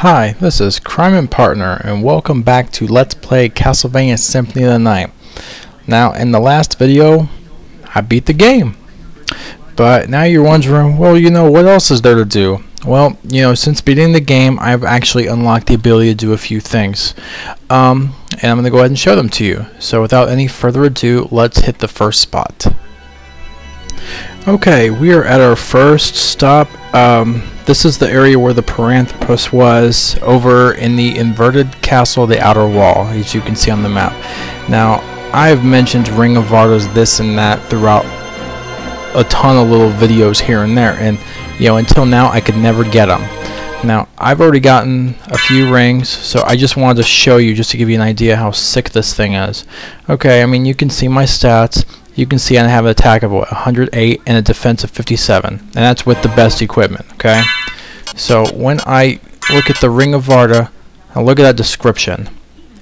Hi, this is Crime and Partner, and welcome back to Let's Play Castlevania Symphony of the Night. Now, in the last video, I beat the game. But now you're wondering, well, you know, what else is there to do? Well, you know, since beating the game, I've actually unlocked the ability to do a few things. Um, and I'm going to go ahead and show them to you. So without any further ado, let's hit the first spot. Okay, we are at our first stop. Um, this is the area where the Paranthropus was over in the inverted castle, the outer wall, as you can see on the map. Now, I've mentioned Ring of Varda this and that throughout a ton of little videos here and there, and you know, until now I could never get them. Now, I've already gotten a few rings, so I just wanted to show you just to give you an idea how sick this thing is. Okay, I mean, you can see my stats you can see I have an attack of what, 108 and a defense of 57 and that's with the best equipment okay? So when I look at the Ring of Varda I'll look at that description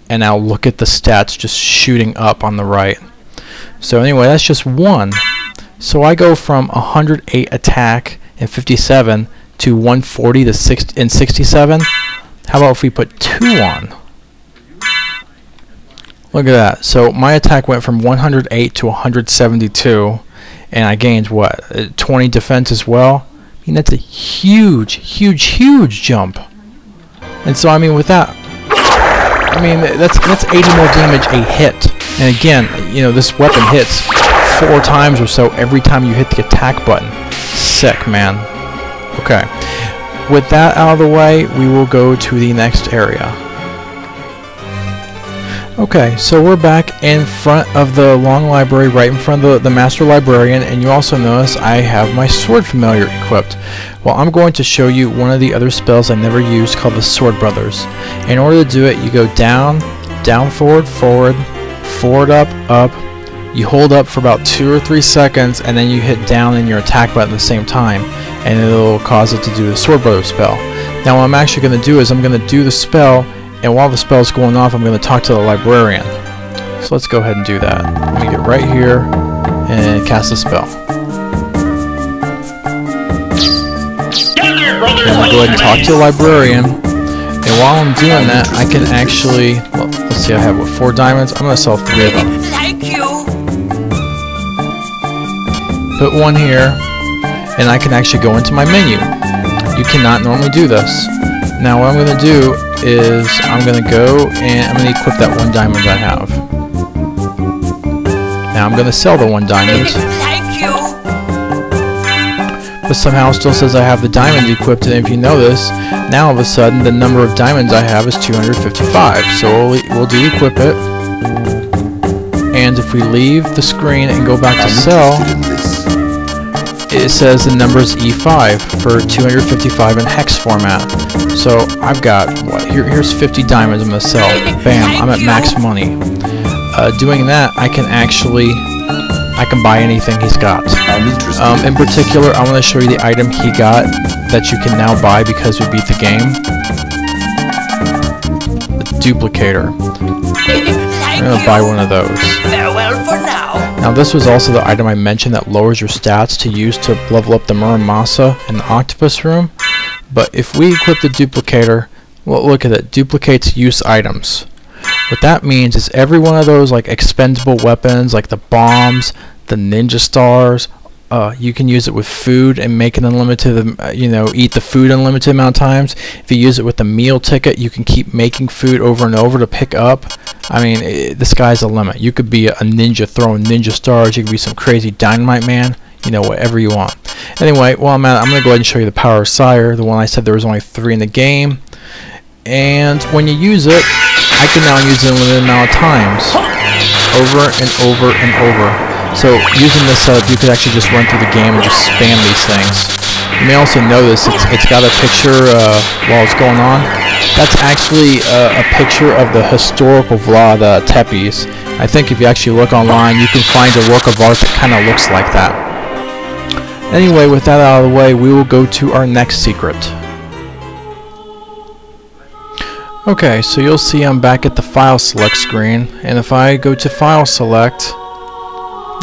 and I'll look at the stats just shooting up on the right. So anyway that's just one. So I go from 108 attack and 57 to 140 to 60 and 67 how about if we put two on Look at that. So my attack went from 108 to 172, and I gained what? Uh, 20 defense as well. I mean that's a huge, huge, huge jump. And so I mean with that, I mean that's that's 80 more damage a hit. And again, you know this weapon hits four times or so every time you hit the attack button. Sick, man. Okay. With that out of the way, we will go to the next area. Okay, so we're back in front of the long library, right in front of the, the master librarian, and you also notice I have my sword familiar equipped. Well, I'm going to show you one of the other spells I never used called the Sword Brothers. In order to do it, you go down, down, forward, forward, forward, up, up. You hold up for about two or three seconds, and then you hit down in your attack button at the same time, and it'll cause it to do the Sword Brothers spell. Now, what I'm actually going to do is I'm going to do the spell and while the spell's going off, I'm going to talk to the librarian. So let's go ahead and do that. Let me get right here and cast a spell. I'm going to go ahead and talk to the librarian. And while I'm doing that, I can actually... Well, let's see, I have, what, four diamonds? I'm going to sell three of them. Thank you. Put one here, and I can actually go into my menu. You cannot normally do this. Now what I'm going to do is I'm going to go and I'm going to equip that one diamond I have. Now I'm going to sell the one diamond. Thank you. But somehow it still says I have the diamond equipped and if you notice, now all of a sudden the number of diamonds I have is 255. So we'll, we'll de-equip it. And if we leave the screen and go back to sell, it says the number is E5 for 255 in hex format. So I've got, what, here, here's 50 diamonds I'm going to sell. Bam, I'm at max money. Uh, doing that, I can actually, I can buy anything he's got. Um, in particular, I want to show you the item he got that you can now buy because we beat the game. The duplicator. I'm going to buy one of those. Farewell for now. Now this was also the item I mentioned that lowers your stats to use to level up the Muramasa and the Octopus Room. But if we equip the duplicator, well look at it, duplicates use items. What that means is every one of those like expendable weapons like the bombs, the ninja stars, uh, you can use it with food and make it unlimited, uh, you know, eat the food unlimited amount of times. If you use it with the meal ticket, you can keep making food over and over to pick up. I mean, it, the sky's the limit. You could be a ninja throwing ninja stars. You could be some crazy dynamite man. You know, whatever you want. Anyway, while I'm at it, I'm going to go ahead and show you the Power of Sire, the one I said there was only three in the game. And when you use it, I can now use it a limited amount of times. Over and over and over. So using this setup, you could actually just run through the game and just spam these things. You may also notice it's, it's got a picture uh, while it's going on. That's actually uh, a picture of the historical Vlad uh, Tepes. I think if you actually look online, you can find a work of art that kind of looks like that. Anyway, with that out of the way, we will go to our next secret. Okay, so you'll see I'm back at the file select screen, and if I go to file select,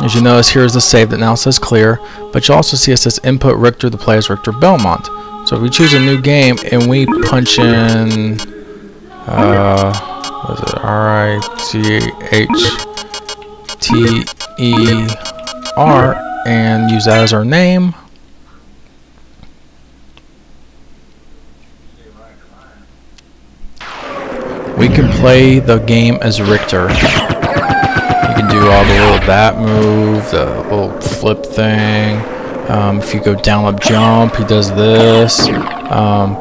as you notice, here's the save that now says clear, but you also see it says input Richter, the player's Richter Belmont. So if we choose a new game and we punch in, uh, what is it, R-I-C-H-T-E-R and use that as our name. We can play the game as Richter. Do all the little bat move, the little flip thing. Um, if you go down up jump, he does this. Um,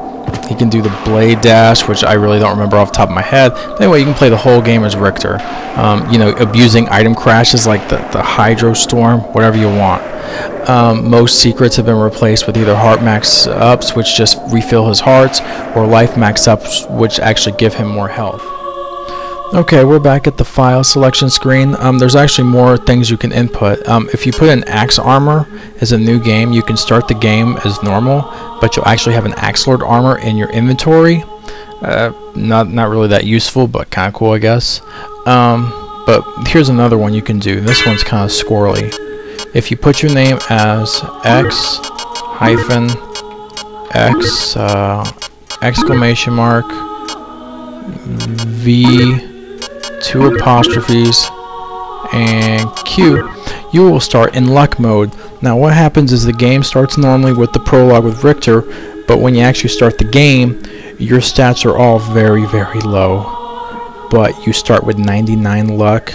he can do the blade dash, which I really don't remember off the top of my head. But anyway, you can play the whole game as Richter. Um, you know, abusing item crashes like the, the Hydro Storm, whatever you want. Um, most secrets have been replaced with either heart max ups, which just refill his hearts, or life max ups, which actually give him more health. Okay, we're back at the file selection screen. Um, there's actually more things you can input. Um, if you put in axe armor as a new game, you can start the game as normal, but you'll actually have an axe lord armor in your inventory. Uh, not not really that useful, but kind of cool, I guess. Um, but here's another one you can do. This one's kind of squirrely. If you put your name as X hyphen X uh, exclamation mark V two apostrophes, and Q, you will start in luck mode. Now what happens is the game starts normally with the prologue with Richter, but when you actually start the game, your stats are all very, very low. But you start with 99 luck,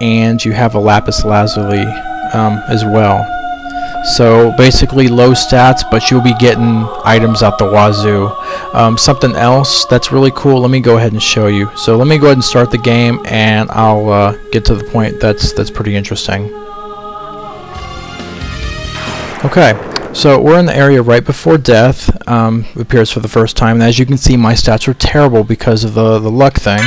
and you have a lapis lazuli um, as well. So basically low stats, but you'll be getting items out the wazoo. Um, something else that's really cool, let me go ahead and show you. So let me go ahead and start the game and I'll uh, get to the point that's, that's pretty interesting. Okay, so we're in the area right before death um, appears for the first time. And as you can see, my stats are terrible because of the, the luck thing.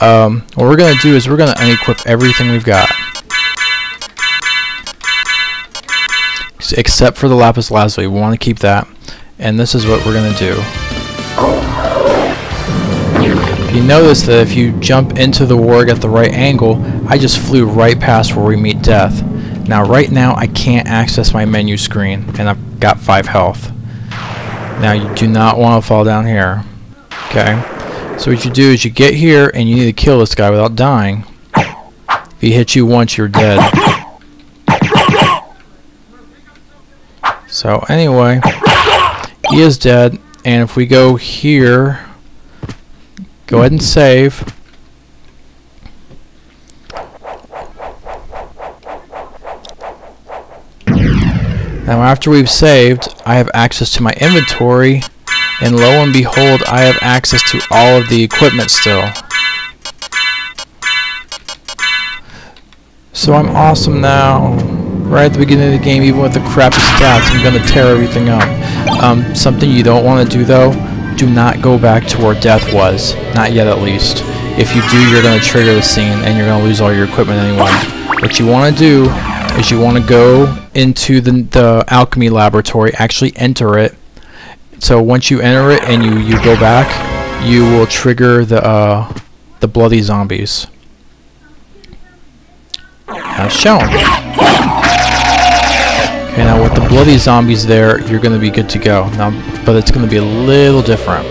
Um, what we're going to do is we're going to unequip everything we've got. Except for the lapis lazuli. We want to keep that. And this is what we're going to do. You notice that if you jump into the warg at the right angle, I just flew right past where we meet death. Now right now I can't access my menu screen and I've got 5 health. Now you do not want to fall down here. Okay? So what you do is you get here and you need to kill this guy without dying. If he hits you once, you're dead. So anyway, he is dead, and if we go here, go ahead and save. Now after we've saved, I have access to my inventory, and lo and behold, I have access to all of the equipment still. So I'm awesome now right at the beginning of the game, even with the crappy stats, I'm going to tear everything up. Um, something you don't want to do, though, do not go back to where death was. Not yet, at least. If you do, you're going to trigger the scene, and you're going to lose all your equipment anyway. What you want to do is you want to go into the, the alchemy laboratory, actually enter it. So once you enter it and you, you go back, you will trigger the, uh, the bloody zombies. As shown. Okay, now with the bloody zombies there, you're going to be good to go. Now, but it's going to be a little different.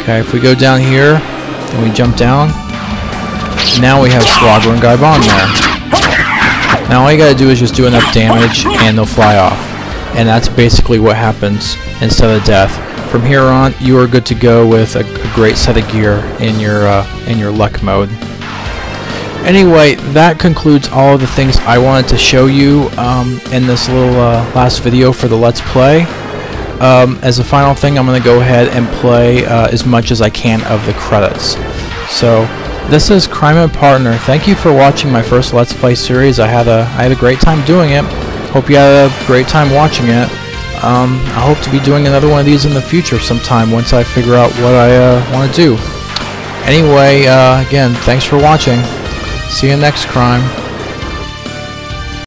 Okay, if we go down here, and we jump down, now we have Slogra and Gaibon there. Now all you gotta do is just do enough damage and they'll fly off. And that's basically what happens instead of death. From here on, you are good to go with a, a great set of gear in your uh, in your luck mode. Anyway, that concludes all of the things I wanted to show you um, in this little uh, last video for the Let's Play. Um, as a final thing, I'm going to go ahead and play uh, as much as I can of the credits. So, this is Crime and Partner. Thank you for watching my first Let's Play series. I had a I had a great time doing it. Hope you had a great time watching it. Um, I hope to be doing another one of these in the future sometime once I figure out what I uh, want to do. Anyway, uh, again, thanks for watching. See you next crime.